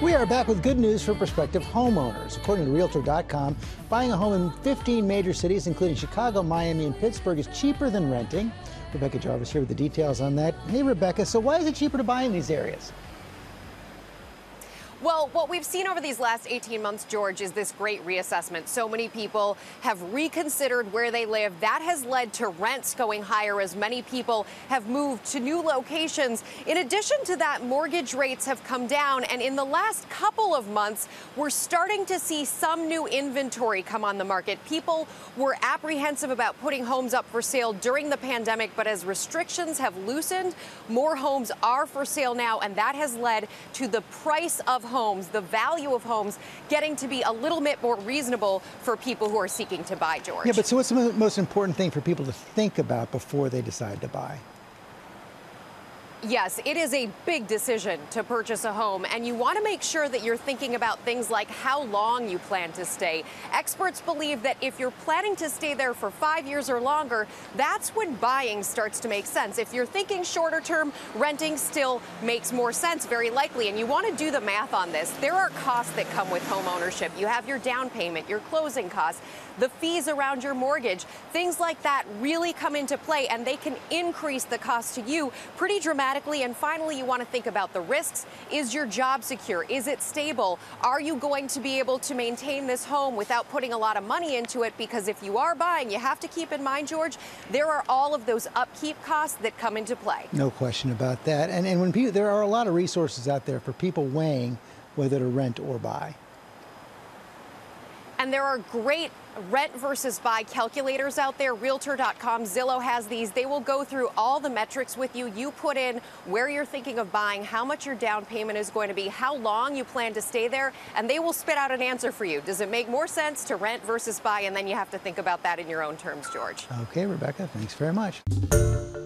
We are back with good news for prospective homeowners. According to Realtor.com, buying a home in 15 major cities, including Chicago, Miami, and Pittsburgh, is cheaper than renting. Rebecca Jarvis here with the details on that. Hey, Rebecca, so why is it cheaper to buy in these areas? Well, what we've seen over these last 18 months, George, is this great reassessment. So many people have reconsidered where they live. That has led to rents going higher as many people have moved to new locations. In addition to that, mortgage rates have come down. And in the last couple of months, we're starting to see some new inventory come on the market. People were apprehensive about putting homes up for sale during the pandemic, but as restrictions have loosened, more homes are for sale now. And that has led to the price of homes, the value of homes, getting to be a little bit more reasonable for people who are seeking to buy, George. Yeah, but so what's the most important thing for people to think about before they decide to buy? Yes, it is a big decision to purchase a home, and you want to make sure that you're thinking about things like how long you plan to stay. Experts believe that if you're planning to stay there for five years or longer, that's when buying starts to make sense. If you're thinking shorter term, renting still makes more sense, very likely, and you want to do the math on this. There are costs that come with home ownership. You have your down payment, your closing costs, the fees around your mortgage, things like that really come into play, and they can increase the cost to you pretty dramatically dramatically. And finally, you want to think about the risks. Is your job secure? Is it stable? Are you going to be able to maintain this home without putting a lot of money into it? Because if you are buying, you have to keep in mind, George, there are all of those upkeep costs that come into play. No question about that. And, and when people, there are a lot of resources out there for people weighing whether to rent or buy. And there are great rent versus buy calculators out there. Realtor.com, Zillow has these. They will go through all the metrics with you. You put in where you're thinking of buying, how much your down payment is going to be, how long you plan to stay there, and they will spit out an answer for you. Does it make more sense to rent versus buy? And then you have to think about that in your own terms, George. Okay, Rebecca, thanks very much.